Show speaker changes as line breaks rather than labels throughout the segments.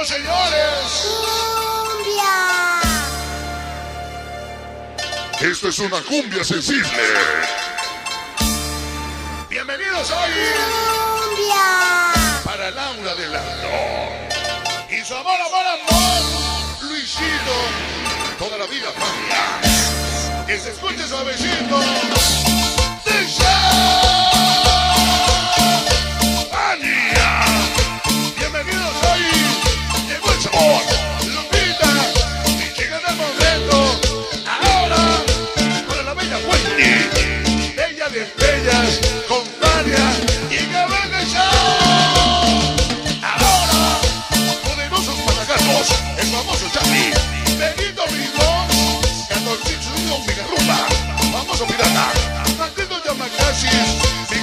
¡Ánimo, señores!
¡Cumbia!
Esto es una cumbia sensible. Bienvenidos hoy
¡Cumbia!
para Laura del Alto. Y su amor, amor, amor, Luisito. Toda la vida, familia. Que se escuche suavecito. ¡Dice!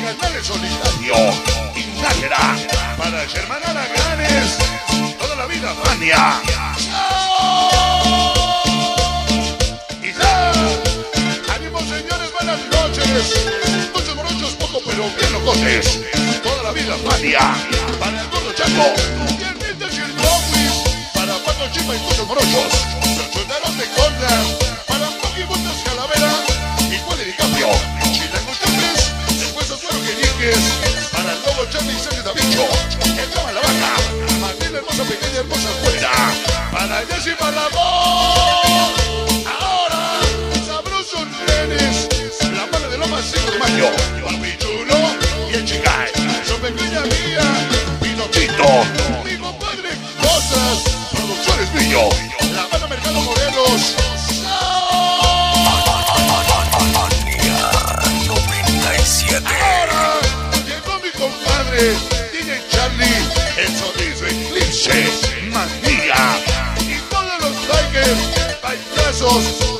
Mega Nale Solitario. Nájera. Para Germán Araganes. Toda la vida, ya. Ánimo, señores, buenas noches. Muchos morochos, poco, pero bien locotes. Toda la vida, Mania. Para el gordo Chaco. Y el. Chirlowis. Para Paco Chipa y muchos morochos. Los de Conda. Para Poki Bundes Calavera. décima la voz. Ahora, sabrosos nenes, la mano de lo más mayor.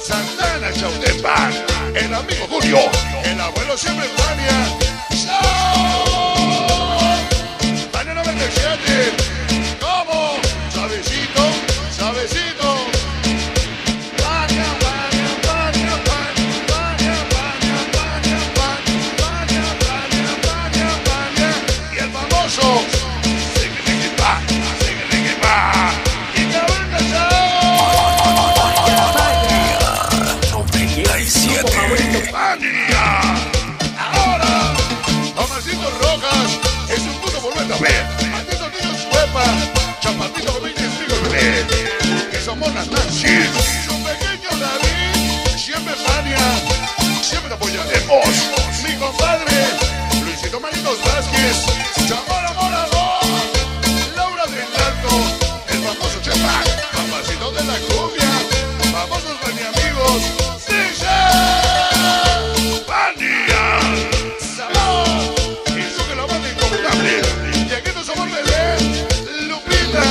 Santana Chautempan, el amigo Julio, el abuelo siempre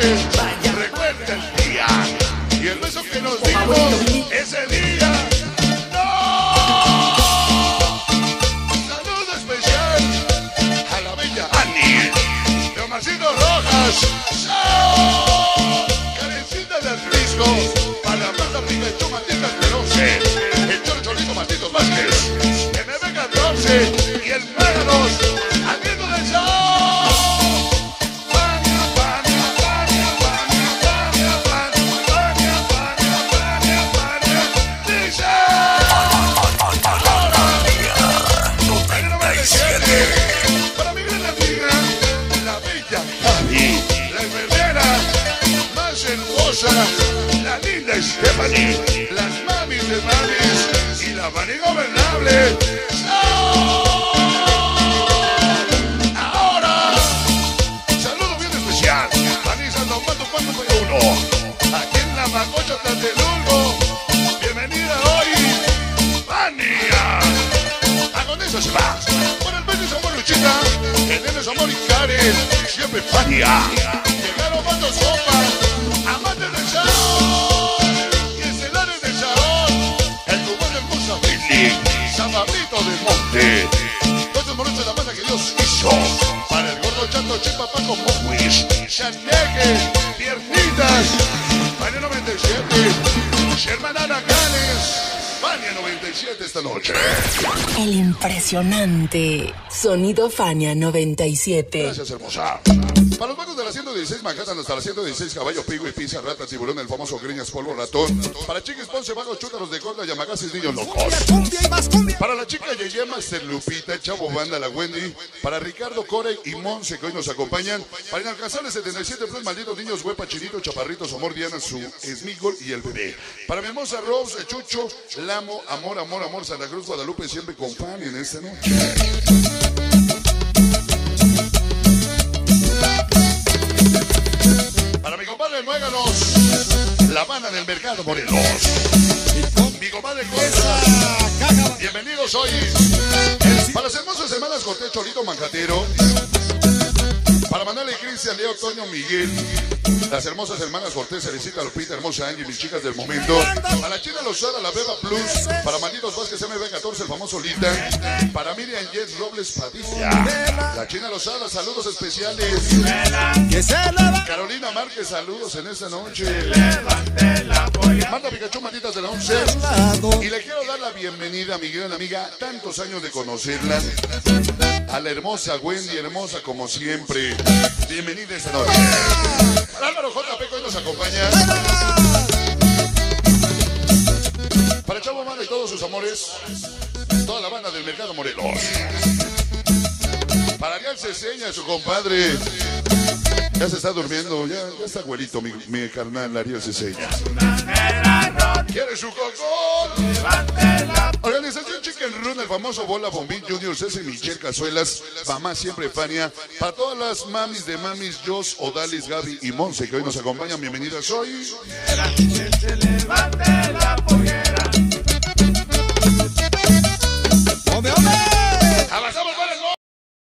noche, recuerda el día, y el beso que nos dimos ese día. ¡No! Saludo especial a la bella Annie, de Omarcito Rojas, gobernable. Ahora, saludo bien especial, Mani Sandomato 4.1, aquí en la Macocha Tlatelolco. Bienvenida hoy, Mania. A con eso se va, por el beso y Luchita, el nene amor y Karen, siempre Fania. Gordo chato, Chepa Paco Mowis, Chaneque, Piernitas, Fania 97, Sherman Aracales. Fania 97 esta noche.
El impresionante Sonido Fania 97.
Gracias, hermosa. Para los vagos de la 116 Manhattan hasta la 116 Caballo, Pigo y Pizza, Rata, Tiburón, el famoso Greñas, Polvo, Ratón. Para chiques, Ponce, Vagos, Chútaros de Corda, Yamagasis, Niños Locos. Para la chica Yeye, Master Lupita, Chavo Banda, la Wendy. Para Ricardo, Corey y Monse que hoy nos acompañan. Para Inalcanzables 77 Plus, Malditos Niños, Huepa, Chinito, Chaparritos, Amor, Diana, su Smigol y el bebé. Para mi hermosa Rose, Chucho, Lamo, Amor, Amor, Amor, Santa Cruz, Guadalupe, siempre con fan en esta noche. La banda del mercado Morelos. Mi compadre Costa. Bienvenidos hoy. Para las hermosas hermanas Cortés Cholito Manjatero. Para Manuel y Cristian, Leo, Toño, Miguel. Las hermosas hermanas Cortés, Cerecita, Lupita, hermosa Angie, mis chicas del momento. Para la China Lozada, la Beba Plus. Para Malditos Vázquez, MB14, el famoso Lita. Para Miriam Jess Robles Padilla. La China Lozada, saludos especiales. Carolina Márquez, saludos en esta noche. Manda Pikachu, malditas de la 11. Y le quiero dar la bienvenida a mi gran amiga, tantos años de conocerla. A la hermosa Wendy, hermosa como siempre. Bienvenida esta noche. Toda la banda del Mercado Morelos. Para Ariel Ceseña, su compadre. Ya se está durmiendo, ya, ya está güerito mi, carnal Ariel Ceseña. ¿Quiere su cocón? Organización Chicken Run, el famoso Bola Bombín Junior, César Michelle Cazuelas, mamá siempre Fania, para todas las mamis de mamis, Jos, Odalis, Gaby y Monse que hoy nos acompañan, bienvenidas hoy.